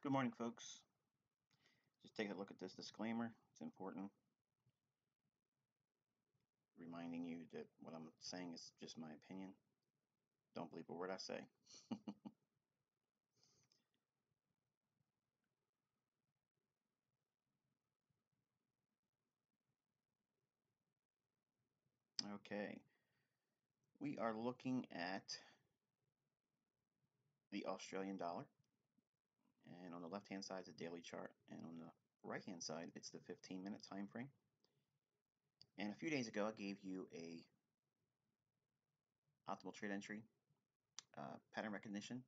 Good morning, folks. Just take a look at this disclaimer. It's important. Reminding you that what I'm saying is just my opinion. Don't believe a word I say. okay. We are looking at the Australian dollar. And on the left hand side is a daily chart. And on the right hand side, it's the 15 minute time frame. And a few days ago, I gave you a optimal trade entry uh, pattern recognition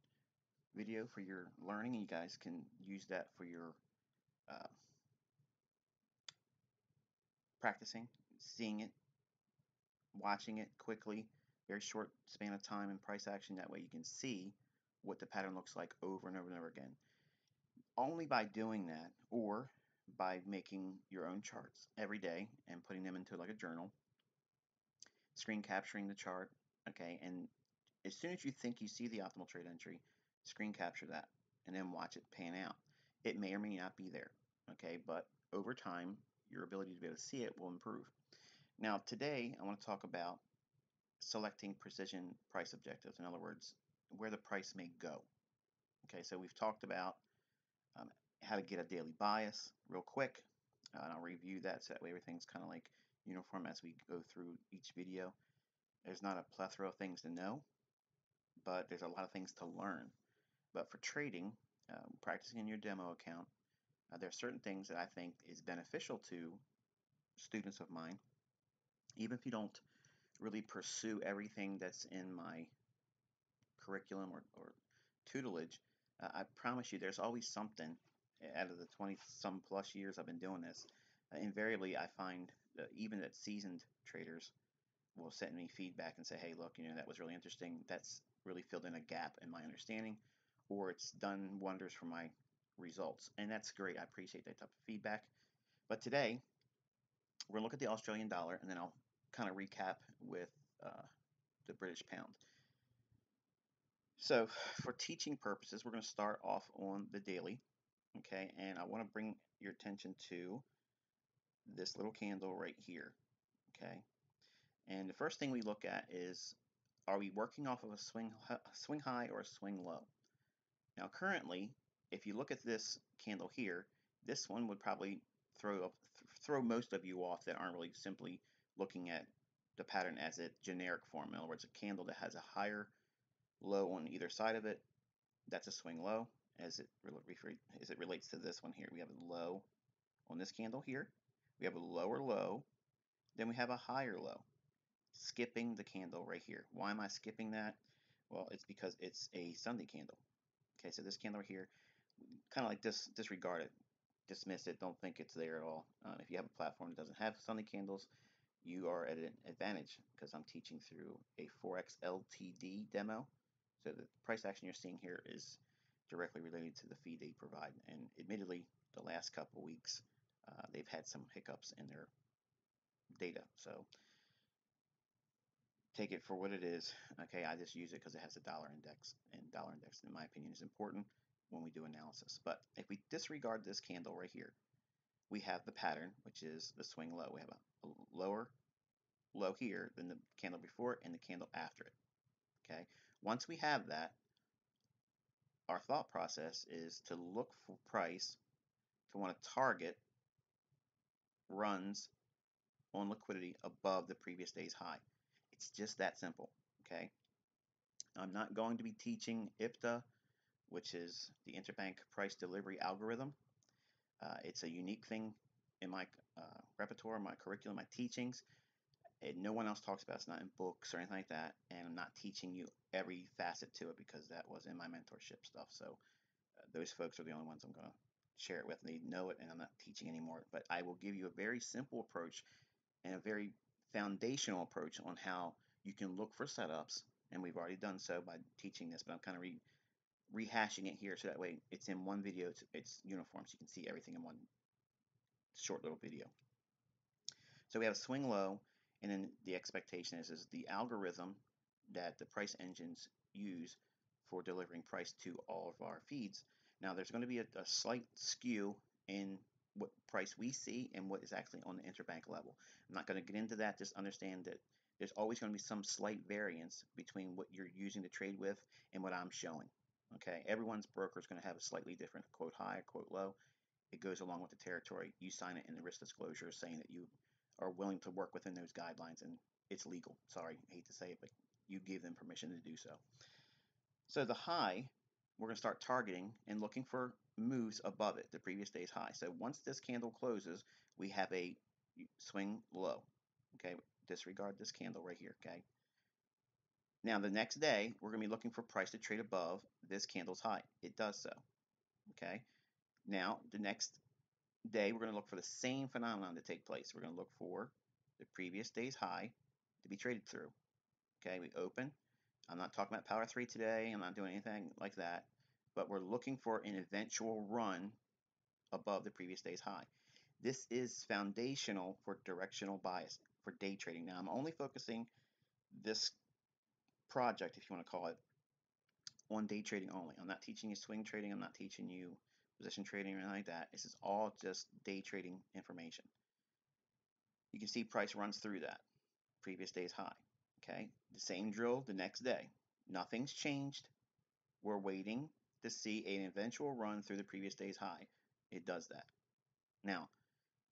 video for your learning, and you guys can use that for your uh, practicing, seeing it, watching it quickly, very short span of time and price action. That way you can see what the pattern looks like over and over and over again. Only by doing that, or by making your own charts every day and putting them into like a journal, screen capturing the chart, okay, and as soon as you think you see the optimal trade entry, screen capture that and then watch it pan out. It may or may not be there, okay, but over time, your ability to be able to see it will improve. Now, today, I want to talk about selecting precision price objectives. In other words, where the price may go. Okay, so we've talked about how to get a daily bias real quick. Uh, and I'll review that so that way everything's kind of like uniform as we go through each video. There's not a plethora of things to know, but there's a lot of things to learn. But for trading, um, practicing in your demo account, uh, there are certain things that I think is beneficial to students of mine, even if you don't really pursue everything that's in my curriculum or, or tutelage, uh, I promise you there's always something out of the 20 some plus years I've been doing this, uh, invariably I find uh, even that seasoned traders will send me feedback and say, hey, look, you know, that was really interesting. That's really filled in a gap in my understanding, or it's done wonders for my results. And that's great. I appreciate that type of feedback. But today, we're going to look at the Australian dollar, and then I'll kind of recap with uh, the British pound. So for teaching purposes, we're going to start off on the daily okay and I want to bring your attention to this little candle right here okay? And the first thing we look at is are we working off of a swing swing high or a swing low? Now currently if you look at this candle here this one would probably throw up, throw most of you off that aren't really simply looking at the pattern as a generic form in other words a candle that has a higher low on either side of it that's a swing low as it, as it relates to this one here. We have a low on this candle here. We have a lower low. Then we have a higher low. Skipping the candle right here. Why am I skipping that? Well, it's because it's a Sunday candle. Okay, so this candle right here, kind of like dis disregard it. Dismiss it. Don't think it's there at all. Uh, if you have a platform that doesn't have Sunday candles, you are at an advantage because I'm teaching through a Forex LTD demo. So the price action you're seeing here is directly related to the fee they provide. And admittedly, the last couple weeks, uh, they've had some hiccups in their data. So take it for what it is. Okay, I just use it because it has a dollar index, and dollar index, in my opinion, is important when we do analysis. But if we disregard this candle right here, we have the pattern, which is the swing low. We have a lower low here than the candle before and the candle after it. Okay, once we have that, our thought process is to look for price, to want to target runs on liquidity above the previous day's high. It's just that simple, okay? I'm not going to be teaching IPDA, which is the Interbank Price Delivery Algorithm. Uh, it's a unique thing in my uh, repertoire, my curriculum, my teachings. And no one else talks about it. It's not in books or anything like that. And I'm not teaching you every facet to it because that was in my mentorship stuff. So uh, those folks are the only ones I'm going to share it with. They know it, and I'm not teaching anymore. But I will give you a very simple approach and a very foundational approach on how you can look for setups. And we've already done so by teaching this, but I'm kind of re rehashing it here so that way it's in one video. It's, it's uniform, so you can see everything in one short little video. So we have a swing low, and then the expectation is, is the algorithm that the price engines use for delivering price to all of our feeds Now there's going to be a, a slight skew in what price we see and what is actually on the interbank level. I'm not going to get into that, just understand that there's always going to be some slight variance between what you're using to trade with and what I'm showing. Okay, everyone's broker is going to have a slightly different quote high, quote low. It goes along with the territory. You sign it in the risk disclosure saying that you are willing to work within those guidelines and it's legal. Sorry, I hate to say it, but you gave them permission to do so. So the high, we're going to start targeting and looking for moves above it, the previous day's high. So once this candle closes, we have a swing low. Okay, disregard this candle right here. Okay. Now the next day, we're going to be looking for price to trade above this candle's high. It does so. Okay. Now the next day, we're going to look for the same phenomenon to take place. We're going to look for the previous day's high to be traded through. Okay, we open. I'm not talking about power three today. I'm not doing anything like that. But we're looking for an eventual run above the previous day's high. This is foundational for directional bias for day trading. Now, I'm only focusing this project, if you want to call it, on day trading only. I'm not teaching you swing trading. I'm not teaching you position trading or anything like that. This is all just day trading information. You can see price runs through that previous day's high. Okay, the same drill the next day. Nothing's changed. We're waiting to see an eventual run through the previous day's high. It does that. Now,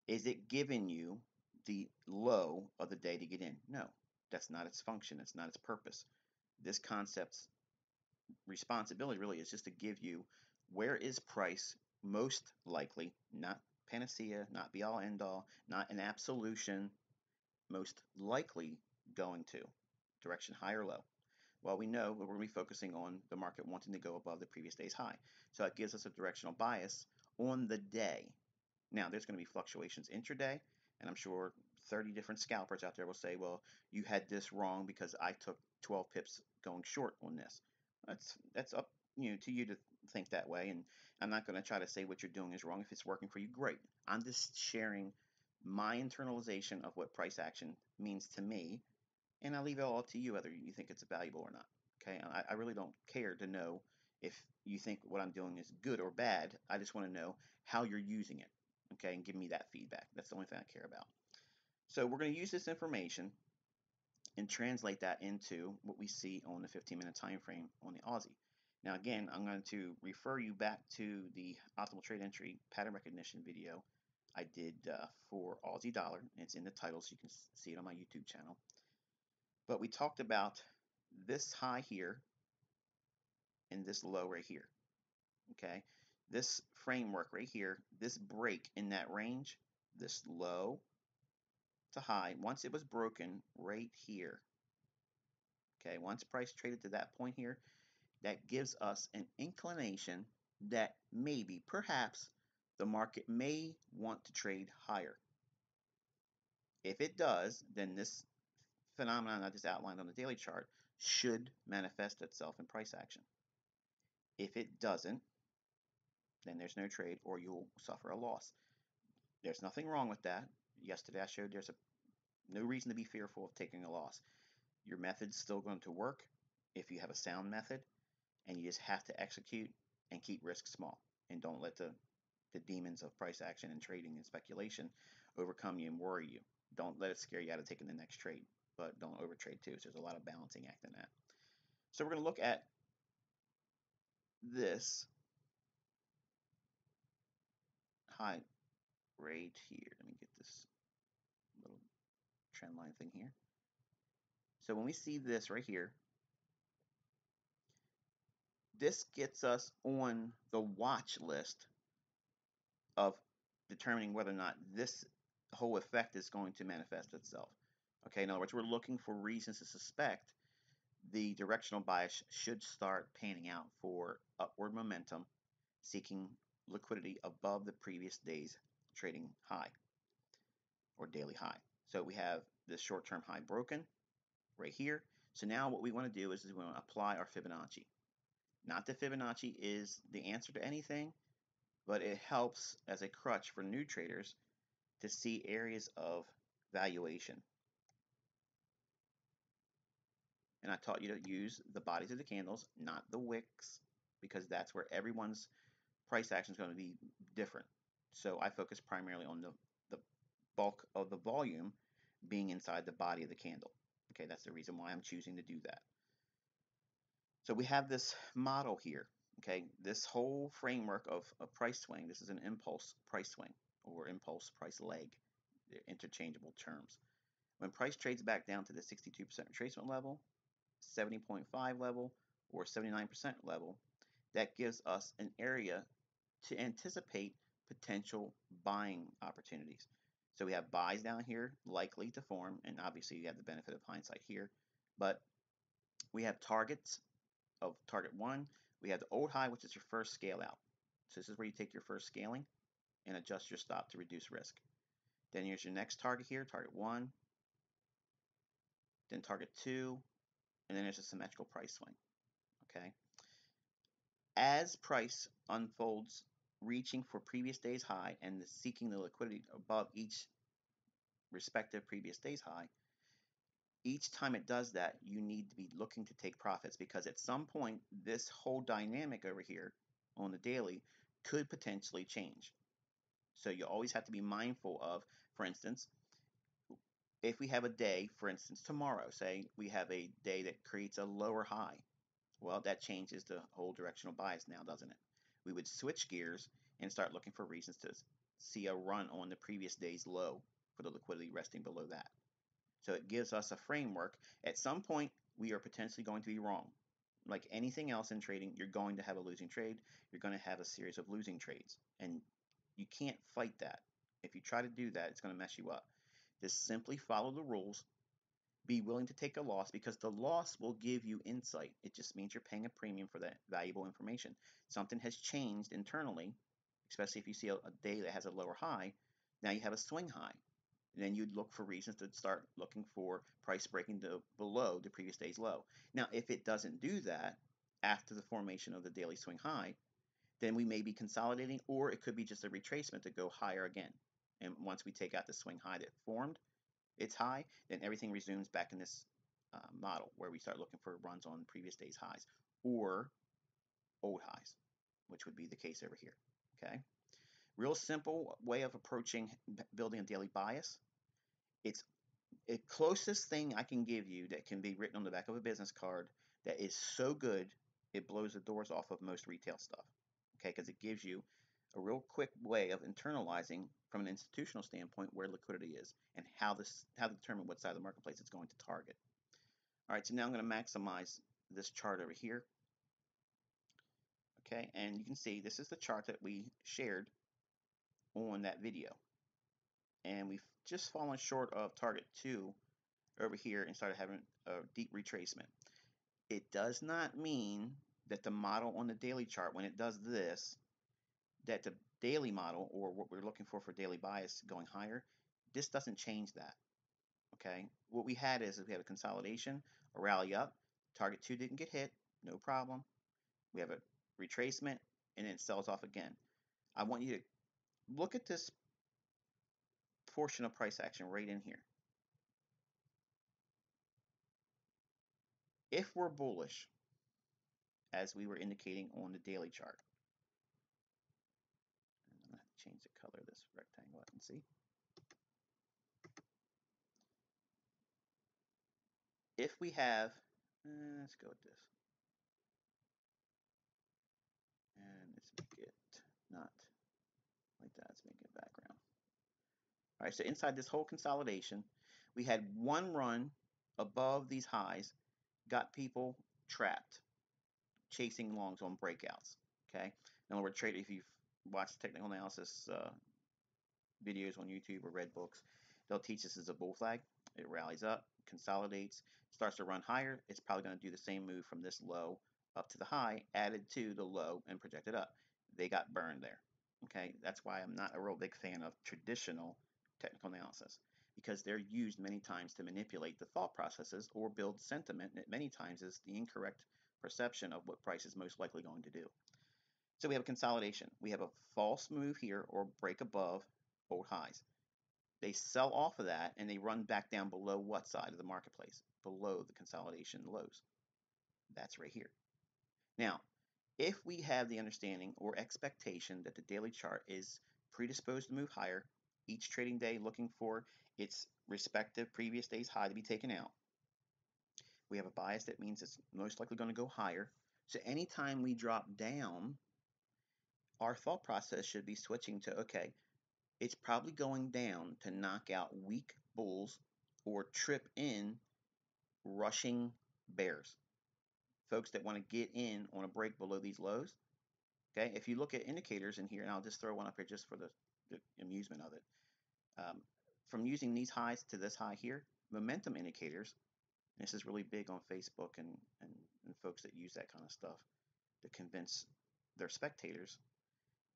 is it giving you the low of the day to get in? No, that's not its function. It's not its purpose. This concept's responsibility really is just to give you where is price most likely, not panacea, not be all end all, not an absolution, most likely going to direction high or low. Well, we know we're going to be focusing on the market wanting to go above the previous day's high. So that gives us a directional bias on the day. Now, there's going to be fluctuations intraday, and I'm sure 30 different scalpers out there will say, well, you had this wrong because I took 12 pips going short on this. That's that's up you know to you to think that way, and I'm not going to try to say what you're doing is wrong. If it's working for you, great. I'm just sharing my internalization of what price action means to me and I leave it all up to you whether you think it's valuable or not. Okay, I, I really don't care to know if you think what I'm doing is good or bad. I just want to know how you're using it. Okay, and give me that feedback. That's the only thing I care about. So we're going to use this information and translate that into what we see on the 15-minute time frame on the Aussie. Now again, I'm going to refer you back to the optimal trade entry pattern recognition video I did uh, for Aussie dollar. It's in the title, so you can see it on my YouTube channel. But we talked about this high here and this low right here. Okay, this framework right here, this break in that range, this low to high, once it was broken right here, okay, once price traded to that point here, that gives us an inclination that maybe, perhaps, the market may want to trade higher. If it does, then this phenomenon I just outlined on the daily chart should manifest itself in price action. If it doesn't, then there's no trade or you'll suffer a loss. There's nothing wrong with that. Yesterday I showed there's a no reason to be fearful of taking a loss. Your method's still going to work if you have a sound method and you just have to execute and keep risk small and don't let the the demons of price action and trading and speculation overcome you and worry you. Don't let it scare you out of taking the next trade but don't overtrade too. So there's a lot of balancing act in that. So we're going to look at this high right here. Let me get this little trend line thing here. So when we see this right here, this gets us on the watch list of determining whether or not this whole effect is going to manifest itself. Okay, in other words, we're looking for reasons to suspect the directional bias should start panning out for upward momentum, seeking liquidity above the previous day's trading high or daily high. So we have this short-term high broken right here. So now what we want to do is, is we want to apply our Fibonacci. Not that Fibonacci is the answer to anything, but it helps as a crutch for new traders to see areas of valuation and I taught you to use the bodies of the candles, not the wicks, because that's where everyone's price action is going to be different. So I focus primarily on the, the bulk of the volume being inside the body of the candle. Okay, that's the reason why I'm choosing to do that. So we have this model here. Okay, this whole framework of a price swing, this is an impulse price swing or impulse price leg. They're interchangeable terms. When price trades back down to the 62% retracement level, 70.5 level, or 79% level, that gives us an area to anticipate potential buying opportunities. So we have buys down here likely to form, and obviously you have the benefit of hindsight here, but we have targets of target one. We have the old high, which is your first scale out. So this is where you take your first scaling and adjust your stop to reduce risk. Then here's your next target here, target one, then target two, and then there's a symmetrical price swing. Okay. As price unfolds, reaching for previous day's high and seeking the liquidity above each respective previous day's high, each time it does that, you need to be looking to take profits because at some point, this whole dynamic over here on the daily could potentially change. So you always have to be mindful of, for instance, if we have a day, for instance, tomorrow, say we have a day that creates a lower high, well, that changes the whole directional bias now, doesn't it? We would switch gears and start looking for reasons to see a run on the previous day's low for the liquidity resting below that. So it gives us a framework. At some point, we are potentially going to be wrong. Like anything else in trading, you're going to have a losing trade. You're going to have a series of losing trades. And you can't fight that. If you try to do that, it's going to mess you up. Just simply follow the rules. Be willing to take a loss because the loss will give you insight. It just means you're paying a premium for that valuable information. Something has changed internally, especially if you see a, a day that has a lower high. Now you have a swing high. And then you'd look for reasons to start looking for price breaking to below the previous day's low. Now, if it doesn't do that after the formation of the daily swing high, then we may be consolidating, or it could be just a retracement to go higher again. And once we take out the swing high that formed, it's high, then everything resumes back in this uh, model where we start looking for runs on previous day's highs or old highs, which would be the case over here. Okay. Real simple way of approaching building a daily bias. It's the closest thing I can give you that can be written on the back of a business card that is so good it blows the doors off of most retail stuff. Okay, because it gives you a real quick way of internalizing from an institutional standpoint where liquidity is and how this how to determine what side of the marketplace it's going to target. All right, so now I'm going to maximize this chart over here. Okay, and you can see this is the chart that we shared on that video. And we've just fallen short of target 2 over here and started having a deep retracement. It does not mean that the model on the daily chart, when it does this, that the daily model or what we're looking for for daily bias going higher, this doesn't change that. Okay, what we had is, we had a consolidation, a rally up, target two didn't get hit, no problem. We have a retracement and then it sells off again. I want you to look at this portion of price action right in here. If we're bullish, as we were indicating on the daily chart, I'm going to change the color of this rectangle and see. If we have, uh, let's go with this. And let's make it not like that. Let's make it background. All right, so inside this whole consolidation, we had one run above these highs, got people trapped, chasing longs on breakouts. Okay, in we're trading. If you've watched technical analysis uh, videos on YouTube or read books, they'll teach this as a bull flag. It rallies up, consolidates, starts to run higher. It's probably going to do the same move from this low up to the high, added to the low and projected up. They got burned there. Okay, that's why I'm not a real big fan of traditional technical analysis because they're used many times to manipulate the thought processes or build sentiment that many times is the incorrect perception of what price is most likely going to do. So we have a consolidation. We have a false move here or break above old highs. They sell off of that and they run back down below what side of the marketplace? Below the consolidation lows. That's right here. Now, If we have the understanding or expectation that the daily chart is predisposed to move higher, each trading day looking for its respective previous day's high to be taken out, we have a bias that means it's most likely going to go higher. So anytime we drop down, our thought process should be switching to, okay, it's probably going down to knock out weak bulls or trip in rushing bears. Folks that want to get in on a break below these lows. Okay, if you look at indicators in here, and I'll just throw one up here just for the, the amusement of it. Um, from using these highs to this high here, momentum indicators, this is really big on Facebook and, and, and folks that use that kind of stuff to convince their spectators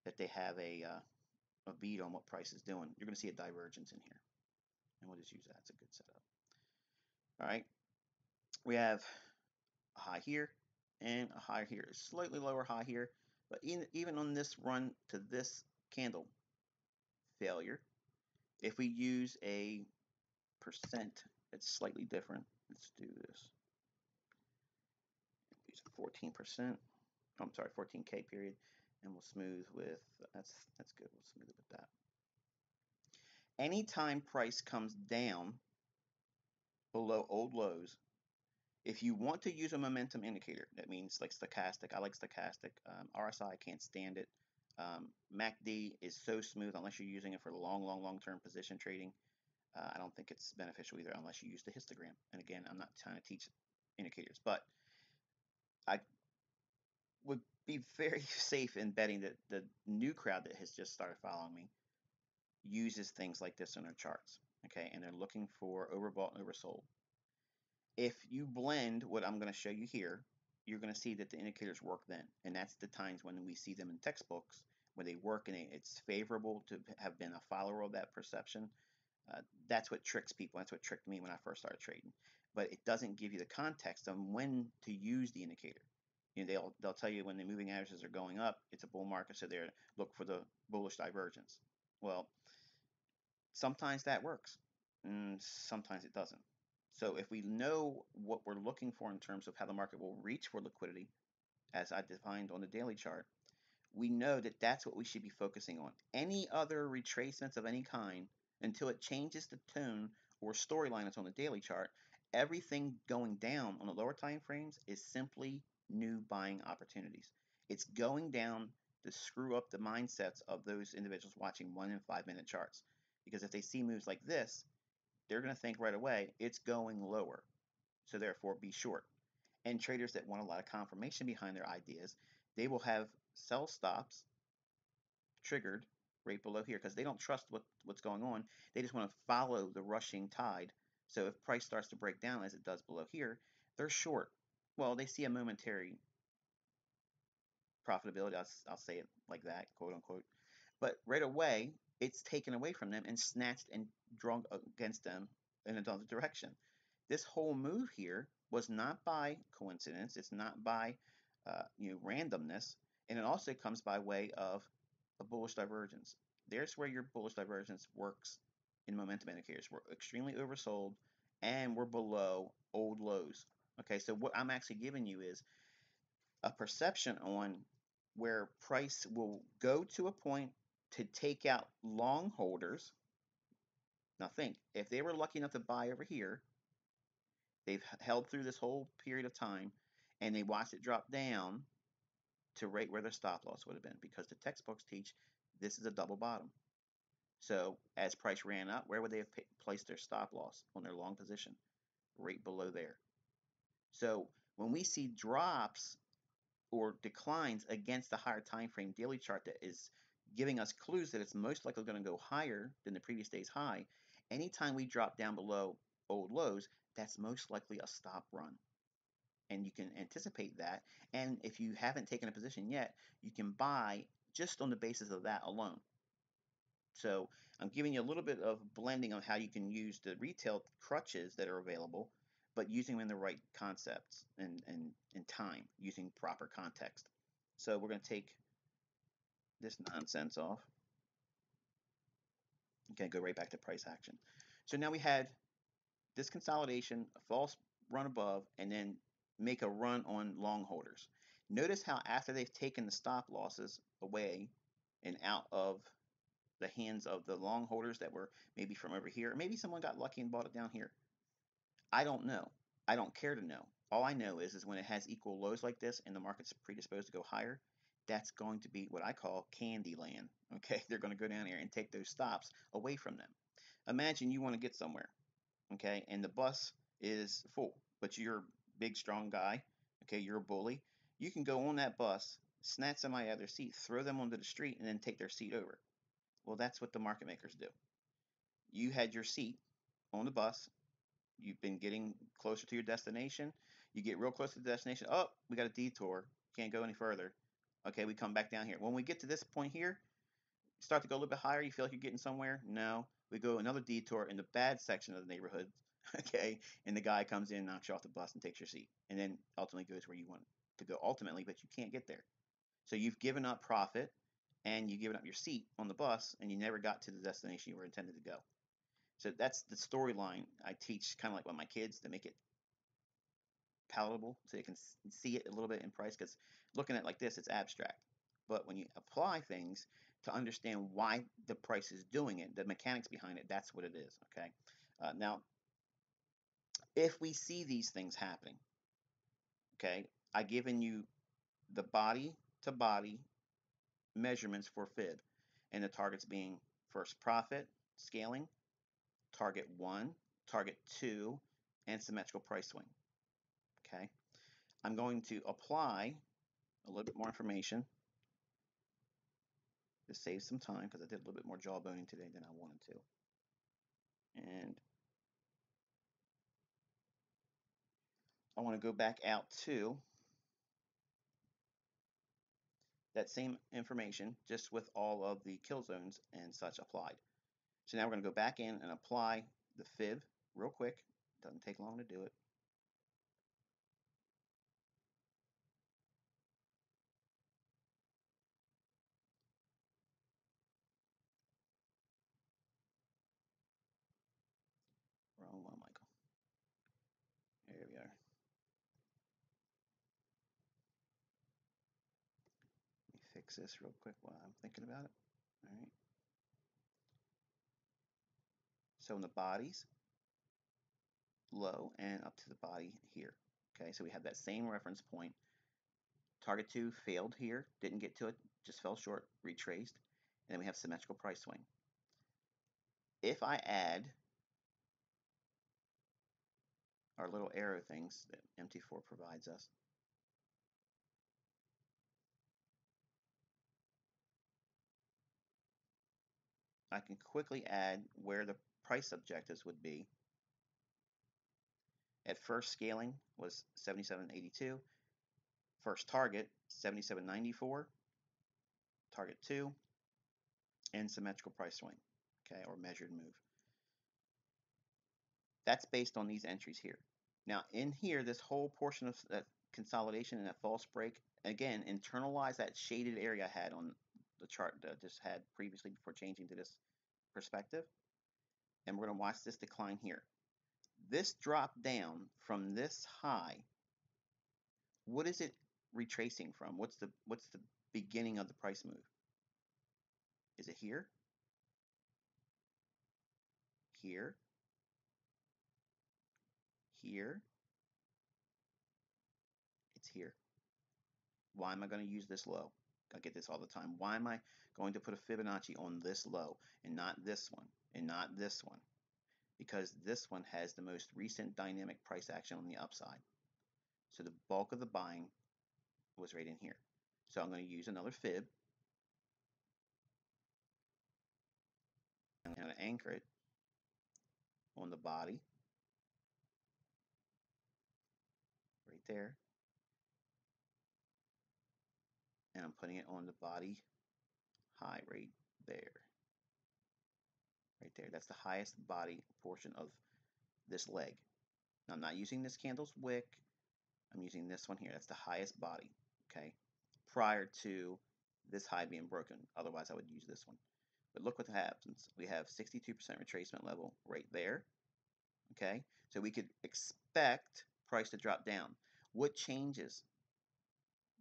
that they have a, uh, a beat on what price is doing. You're going to see a divergence in here. And we'll just use that. It's a good setup. All right. We have a high here and a high here. Slightly lower high here. But even on this run to this candle failure, if we use a percent, it's slightly different. Let's do this. Use 14%. Oh, I'm sorry, 14K period. And we'll smooth with, that's, that's good. We'll smooth it with that. Anytime price comes down below old lows, if you want to use a momentum indicator, that means like stochastic, I like stochastic. Um, RSI, I can't stand it. Um, MACD is so smooth unless you're using it for long, long, long-term position trading. Uh, I don't think it's beneficial either unless you use the histogram. And again, I'm not trying to teach indicators, but I would be very safe in betting that the new crowd that has just started following me uses things like this in their charts. Okay, and they're looking for overbought and oversold. If you blend what I'm going to show you here, you're going to see that the indicators work then. And that's the times when we see them in textbooks where they work and it's favorable to have been a follower of that perception. Uh, that's what tricks people. That's what tricked me when I first started trading. But it doesn't give you the context of when to use the indicator. You know, they'll they'll tell you when the moving averages are going up, it's a bull market, so they're look for the bullish divergence. Well, sometimes that works, and sometimes it doesn't. So if we know what we're looking for in terms of how the market will reach for liquidity, as I defined on the daily chart, we know that that's what we should be focusing on. Any other retracements of any kind, until it changes the tone or storyline that's on the daily chart, everything going down on the lower time frames is simply new buying opportunities. It's going down to screw up the mindsets of those individuals watching one and five minute charts. Because if they see moves like this, they're going to think right away it's going lower. So therefore, be short. And traders that want a lot of confirmation behind their ideas, they will have sell stops triggered right below here because they don't trust what, what's going on. They just want to follow the rushing tide. So if price starts to break down as it does below here, they're short. Well, they see a momentary profitability. I'll, I'll say it like that, quote unquote. But right away, it's taken away from them and snatched and drawn against them in another direction. This whole move here was not by coincidence. It's not by uh, you know randomness, and it also comes by way of a bullish divergence. There's where your bullish divergence works in momentum indicators. We're extremely oversold, and we're below old lows. Okay, so what I'm actually giving you is a perception on where price will go to a point to take out long holders. Now think, if they were lucky enough to buy over here, they've held through this whole period of time and they watched it drop down to right where their stop loss would have been because the textbooks teach this is a double bottom. So as price ran up, where would they have placed their stop loss on their long position? Right below there. So when we see drops or declines against the higher time frame daily chart that is giving us clues that it's most likely going to go higher than the previous day's high. Anytime we drop down below old lows, that's most likely a stop run. And you can anticipate that. And if you haven't taken a position yet, you can buy just on the basis of that alone. So I'm giving you a little bit of blending on how you can use the retail crutches that are available, but using them in the right concepts and, and, and time, using proper context. So we're going to take this nonsense off. Okay, go right back to price action. So now we had this consolidation, a false run above, and then make a run on long holders. Notice how after they've taken the stop losses away and out of the hands of the long holders that were maybe from over here, maybe someone got lucky and bought it down here. I don't know. I don't care to know. All I know is, is when it has equal lows like this and the market's predisposed to go higher, that's going to be what I call candy land. Okay, they're going to go down here and take those stops away from them. Imagine you want to get somewhere, okay, and the bus is full, but you're a big, strong guy, okay, you're a bully. You can go on that bus, snatch somebody out of their seat, throw them onto the street, and then take their seat over. Well, that's what the market makers do. You had your seat on the bus, you've been getting closer to your destination. You get real close to the destination. Oh, we got a detour. Can't go any further. Okay, we come back down here. When we get to this point here, start to go a little bit higher. You feel like you're getting somewhere. No, we go another detour in the bad section of the neighborhood. Okay, and the guy comes in, knocks you off the bus, and takes your seat, and then ultimately goes where you want to go ultimately, but you can't get there. So you've given up profit, and you've given up your seat on the bus, and you never got to the destination you were intended to go. So that's the storyline I teach, kind of like with my kids, to make it palatable so you can see it a little bit in price because looking at like this it's abstract. But when you apply things to understand why the price is doing it the mechanics behind it that's what it is okay? Uh, now if we see these things happening okay I've given you the body to body measurements for fib and the targets being first profit scaling target 1 target 2 and symmetrical price swing okay? I'm going to apply a little bit more information to save some time because I did a little bit more jawboning today than I wanted to. And I want to go back out to that same information just with all of the kill zones and such applied. So now we're going to go back in and apply the fib real quick. Doesn't take long to do it. This real quick while I'm thinking about it. All right. So in the bodies, low and up to the body here. Okay, so we have that same reference point. Target 2 failed here, didn't get to it, just fell short, retraced, and then we have symmetrical price swing. If I add our little arrow things that MT4 provides us, I can quickly add where the price objectives would be. At first scaling was 77.82. First target 77.94. Target 2 and symmetrical price swing, okay, or measured move. That's based on these entries here. Now in here, this whole portion of that consolidation and that false break, again, internalize that shaded area I had on the chart that I just had previously before changing to this perspective. And we're going to watch this decline here. This drop down from this high, what is it retracing from? What's the what's the beginning of the price move? Is it here? Here? Here? It's here. Why am I going to use this low? I get this all the time. Why am I going to put a Fibonacci on this low and not this one and not this one? Because this one has the most recent dynamic price action on the upside. So the bulk of the buying was right in here. So I'm going to use another fib. I'm going to anchor it on the body right there and I'm putting it on the body high right there. Right there. That's the highest body portion of this leg. Now I'm not using this candle's wick. I'm using this one here. That's the highest body, okay, prior to this high being broken. Otherwise, I would use this one. But look what happens. We have 62% retracement level right there, okay? So we could expect price to drop down. What changes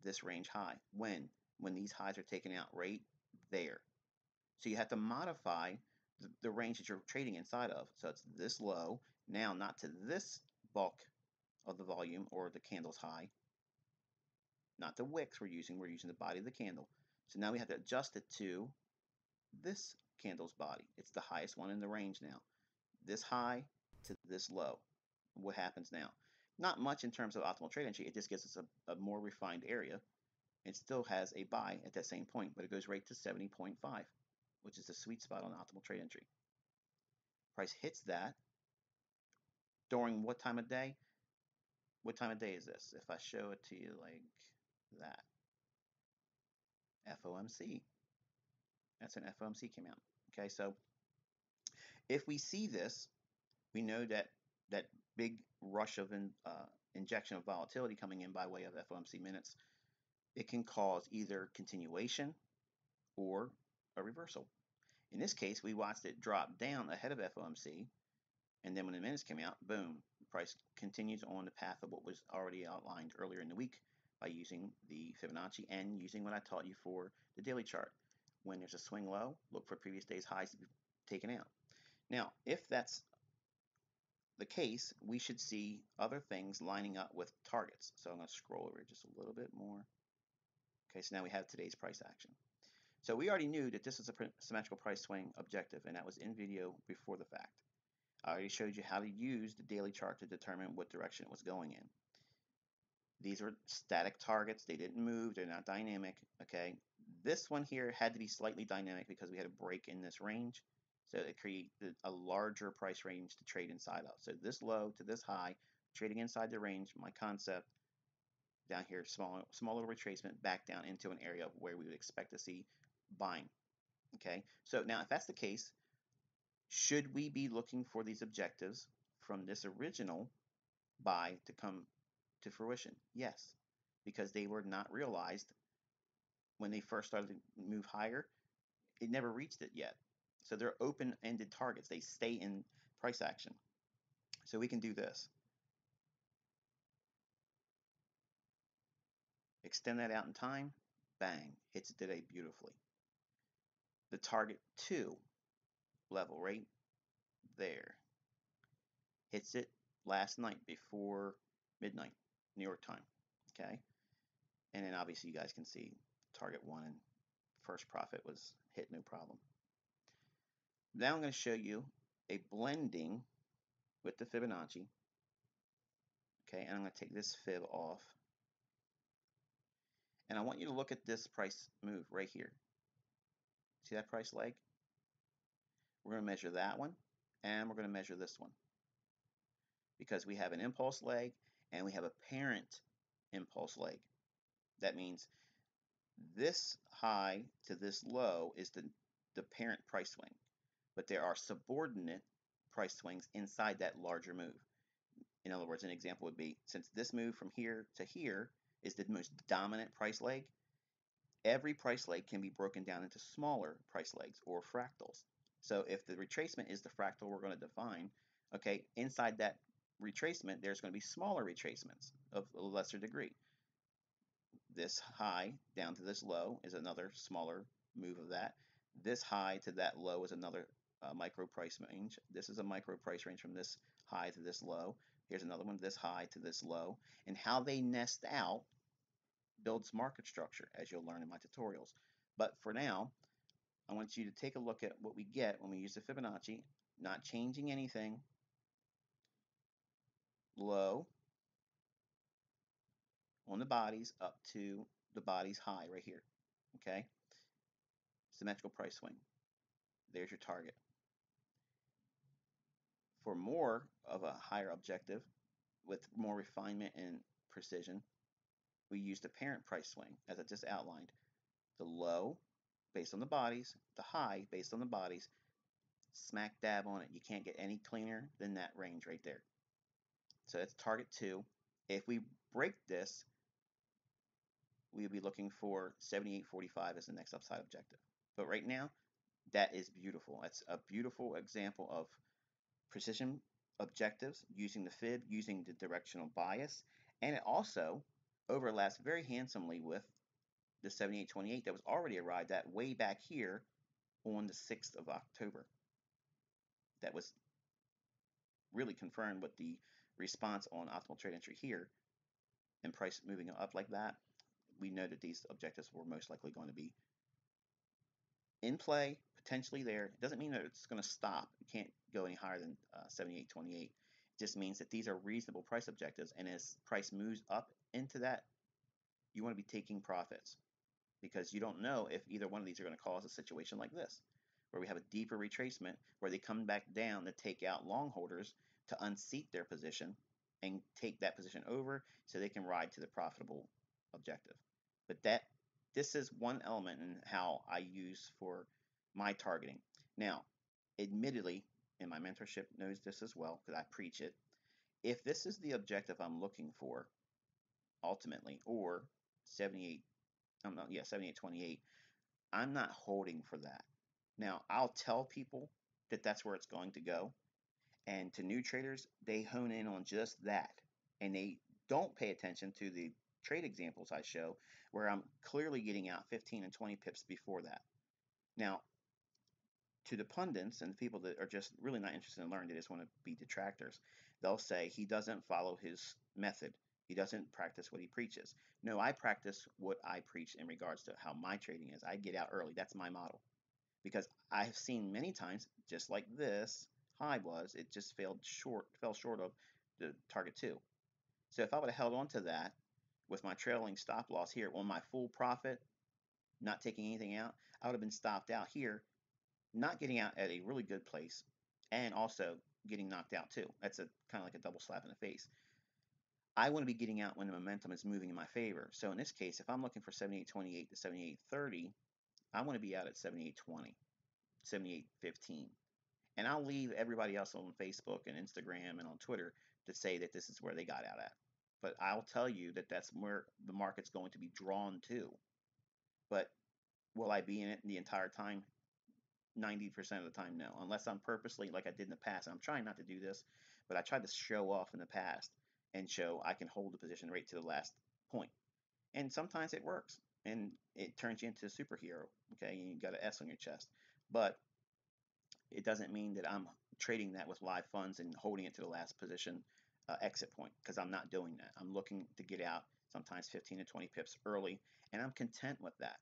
this range high. When? When these highs are taken out right there. So you have to modify the, the range that you're trading inside of. So it's this low, now not to this bulk of the volume or the candle's high, not the wicks we're using, we're using the body of the candle. So now we have to adjust it to this candle's body. It's the highest one in the range now. This high to this low. What happens now? Not much in terms of optimal trade entry. It just gives us a, a more refined area. It still has a buy at that same point, but it goes right to 70.5, which is the sweet spot on optimal trade entry. Price hits that during what time of day? What time of day is this? If I show it to you like that. FOMC. That's an FOMC came out. Okay, so if we see this, we know that that big rush of in, uh, injection of volatility coming in by way of FOMC minutes, it can cause either continuation or a reversal. In this case, we watched it drop down ahead of FOMC, and then when the minutes came out, boom, the price continues on the path of what was already outlined earlier in the week by using the Fibonacci and using what I taught you for the daily chart. When there's a swing low, look for previous day's highs to be taken out. Now, if that's the case, we should see other things lining up with targets. So I'm going to scroll over just a little bit more. Okay, so now we have today's price action. So we already knew that this is a symmetrical price swing objective, and that was in video before the fact. I already showed you how to use the daily chart to determine what direction it was going in. These are static targets. They didn't move. They're not dynamic. Okay. This one here had to be slightly dynamic because we had a break in this range. So it created a larger price range to trade inside of. So this low to this high, trading inside the range, my concept down here, small, small little retracement back down into an area where we would expect to see buying. Okay, so now if that's the case, should we be looking for these objectives from this original buy to come to fruition? Yes, because they were not realized when they first started to move higher. It never reached it yet. So they're open-ended targets. They stay in price action. So we can do this. Extend that out in time. Bang. Hits it today beautifully. The target 2 level right there. Hits it last night before midnight. New York time. Okay. And then obviously you guys can see target one and first profit was hit no problem. Now I'm going to show you a blending with the Fibonacci. Okay, and I'm going to take this fib off. And I want you to look at this price move right here. See that price leg? We're going to measure that one, and we're going to measure this one. Because we have an impulse leg and we have a parent impulse leg. That means this high to this low is the, the parent price swing, but there are subordinate price swings inside that larger move. In other words, an example would be since this move from here to here is the most dominant price leg, every price leg can be broken down into smaller price legs or fractals. So if the retracement is the fractal we're going to define, okay, inside that retracement, there's going to be smaller retracements of a lesser degree. This high down to this low is another smaller move of that. This high to that low is another uh, micro price range. This is a micro price range from this high to this low. Here's another one, this high to this low. And how they nest out builds market structure, as you'll learn in my tutorials. But for now, I want you to take a look at what we get when we use the Fibonacci, not changing anything, low on the bodies up to the body's high right here. Okay? Symmetrical price swing. There's your target. For more of a higher objective with more refinement and precision, we use the parent price swing as I just outlined. The low based on the bodies, the high based on the bodies, smack dab on it. You can't get any cleaner than that range right there. So that's target two. If we break this, we'll be looking for 78.45 as the next upside objective. But right now, that is beautiful. That's a beautiful example of precision objectives using the fib, using the directional bias, and it also overlaps very handsomely with the 7828 that was already arrived at way back here on the 6th of October. That was really confirmed with the response on optimal trade entry here and price moving up like that. We know that these objectives were most likely going to be in play, potentially there. It doesn't mean that it's going to stop. It can't go any higher than uh, 78.28. It just means that these are reasonable price objectives, and as price moves up into that, you want to be taking profits because you don't know if either one of these are going to cause a situation like this, where we have a deeper retracement where they come back down to take out long holders to unseat their position and take that position over so they can ride to the profitable objective. But that this is one element in how I use for my targeting. Now, admittedly, and my mentorship knows this as well because I preach it. If this is the objective I'm looking for, ultimately, or 78, I'm not, yeah, 7828, I'm not holding for that. Now, I'll tell people that that's where it's going to go. And to new traders, they hone in on just that. And they don't pay attention to the trade examples I show where I'm clearly getting out 15 and 20 pips before that. Now, to the pundits and the people that are just really not interested in learning, they just want to be detractors, they'll say he doesn't follow his method. He doesn't practice what he preaches. No, I practice what I preach in regards to how my trading is. I get out early. That's my model. Because I've seen many times, just like this high was, it just failed short, fell short of the target two. So if I would have held on to that with my trailing stop loss here on my full profit, not taking anything out, I would have been stopped out here, not getting out at a really good place, and also getting knocked out too. That's a kind of like a double slap in the face. I want to be getting out when the momentum is moving in my favor. So in this case, if I'm looking for 78.28 to 78.30, I want to be out at 78.20, 78.15. And I'll leave everybody else on Facebook and Instagram and on Twitter to say that this is where they got out at. But I'll tell you that that's where the market's going to be drawn to. But will I be in it the entire time? 90% of the time, no. Unless I'm purposely, like I did in the past. And I'm trying not to do this, but I tried to show off in the past and show I can hold the position right to the last point. And sometimes it works and it turns you into a superhero. Okay, you got an S on your chest. But it doesn't mean that I'm trading that with live funds and holding it to the last position uh, exit point because I'm not doing that. I'm looking to get out sometimes 15 to 20 pips early, and I'm content with that.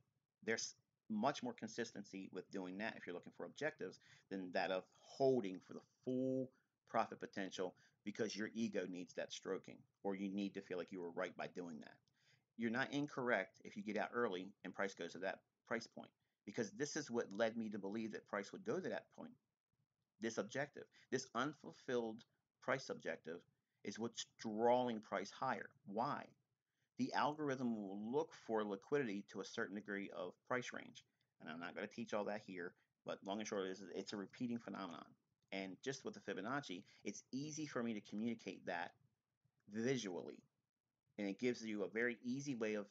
There's much more consistency with doing that if you're looking for objectives than that of holding for the full profit potential because your ego needs that stroking or you need to feel like you were right by doing that. You're not incorrect if you get out early and price goes to that price point because this is what led me to believe that price would go to that point. This objective, this unfulfilled price objective is what's drawing price higher. Why? The algorithm will look for liquidity to a certain degree of price range. And I'm not going to teach all that here, but long and short is it's a repeating phenomenon. And just with the Fibonacci, it's easy for me to communicate that visually. And it gives you a very easy way of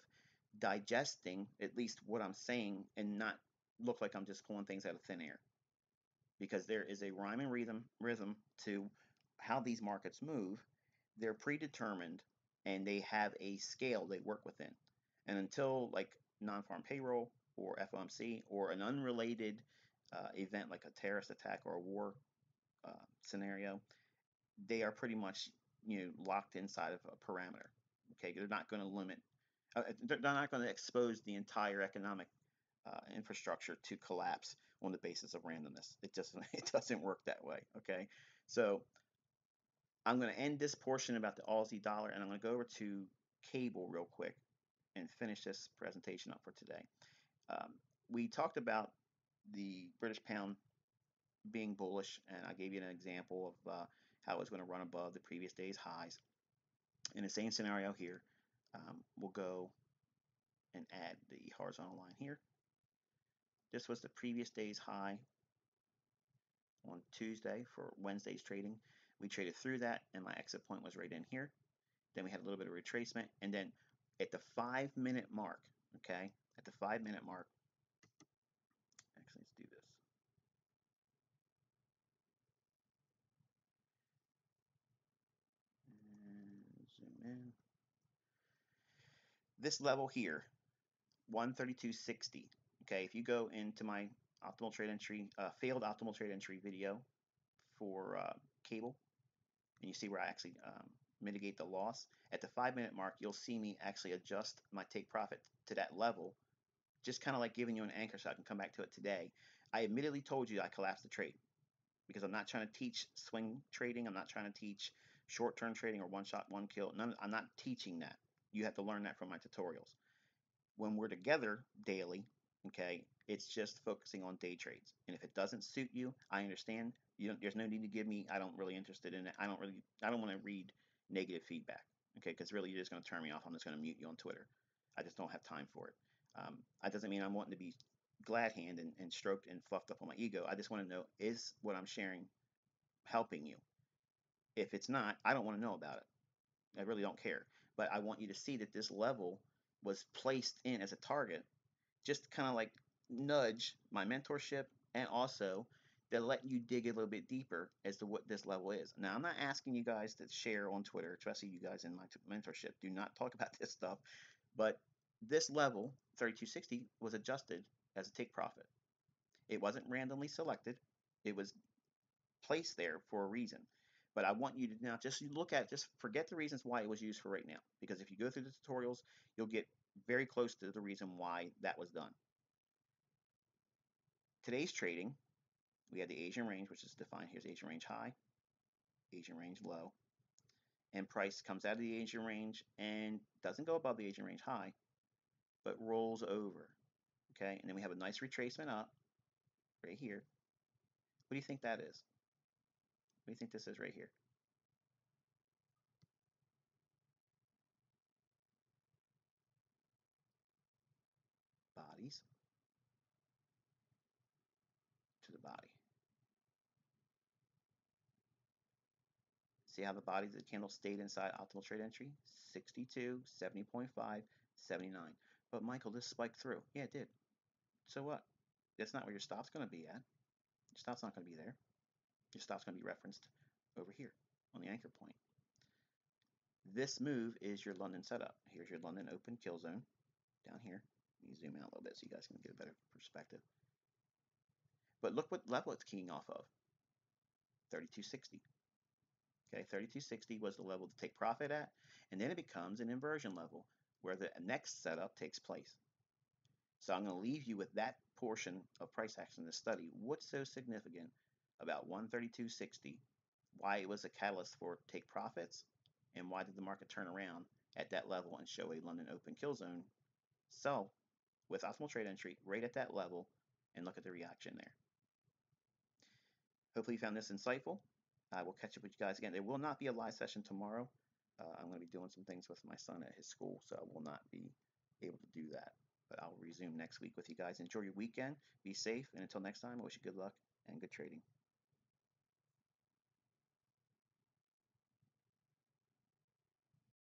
digesting at least what I'm saying and not look like I'm just pulling things out of thin air. Because there is a rhyme and rhythm, rhythm to how these markets move. They're predetermined and they have a scale they work within. And until like non-farm payroll or FOMC or an unrelated uh, event like a terrorist attack or a war uh, scenario, they are pretty much you know locked inside of a parameter. Okay, they're not going to limit, uh, they're not going to expose the entire economic uh, infrastructure to collapse on the basis of randomness. It just it doesn't work that way. Okay, so I'm going to end this portion about the Aussie dollar, and I'm going to go over to cable real quick and finish this presentation up for today. Um, we talked about the British pound being bullish, and I gave you an example of uh, how it was going to run above the previous day's highs. In the same scenario here, um, we'll go and add the horizontal line here. This was the previous day's high on Tuesday for Wednesday's trading. We traded through that, and my exit point was right in here. Then we had a little bit of retracement, and then at the five minute mark, okay, at the five minute mark, actually, let's do this. And zoom in. this level here, 132.60. Okay, if you go into my optimal trade entry, uh, failed optimal trade entry video for uh, cable, and you see where I actually um, mitigate the loss, at the five minute mark, you'll see me actually adjust my take profit to that level, just kind of like giving you an anchor so I can come back to it today. I admittedly told you I collapsed the trade because I'm not trying to teach swing trading. I'm not trying to teach short-term trading or one shot, one kill. None, I'm not teaching that. You have to learn that from my tutorials. When we're together daily, okay, it's just focusing on day trades. And if it doesn't suit you, I understand. You don't there's no need to give me. I don't really interested in it. I don't really. I don't want to read negative feedback. Okay, because really you're just going to turn me off. I'm just going to mute you on Twitter. I just don't have time for it. Um, that doesn't mean I'm wanting to be glad hand and, and stroked and fluffed up on my ego. I just want to know is what I'm sharing helping you? If it's not, I don't want to know about it. I really don't care. But I want you to see that this level was placed in as a target, just kind of like nudge my mentorship and also to let you dig a little bit deeper as to what this level is. Now, I'm not asking you guys to share on Twitter, especially you guys in my mentorship. Do not talk about this stuff. But this level, 3260, was adjusted as a take profit. It wasn't randomly selected. It was placed there for a reason. But I want you to now just look at just forget the reasons why it was used for right now. Because if you go through the tutorials, you'll get very close to the reason why that was done. Today's trading, we had the Asian range, which is defined. Here's Asian range high, Asian range low. And price comes out of the Asian range and doesn't go above the Asian range high, but rolls over. Okay, and then we have a nice retracement up right here. What do you think that is? What do you think this is right here? Bodies to the body. See how the bodies of the candle stayed inside optimal trade entry? 62, 70.5, 79. But Michael, this spiked through. Yeah, it did. So what? That's not where your stop's going to be at. Your stop's not going to be there. Your stop's going to be referenced over here on the anchor point. This move is your London setup. Here's your London open kill zone down here. Let me zoom out a little bit so you guys can get a better perspective. But look what level it's keying off of. 3260. Okay, 3260 was the level to take profit at, and then it becomes an inversion level where the next setup takes place. So I'm going to leave you with that portion of price action the study. What's so significant about 132.60? Why it was a catalyst for take profits, and why did the market turn around at that level and show a London open kill zone sell with optimal trade entry right at that level and look at the reaction there. Hopefully you found this insightful. I will catch up with you guys again. There will not be a live session tomorrow. Uh, I'm going to be doing some things with my son at his school, so I will not be able to do that. But I'll resume next week with you guys. Enjoy your weekend. Be safe. And until next time, I wish you good luck and good trading.